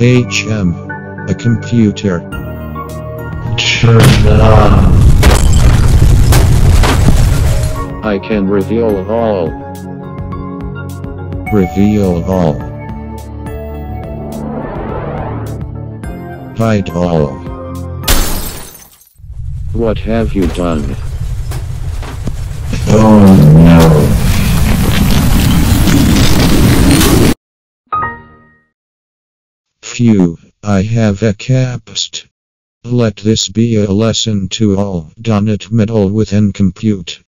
HM. A computer. Turn it on. I can reveal all. Reveal all. Hide all. What have you done? Phew, I have a capst. Let this be a lesson to all. It meddle within compute.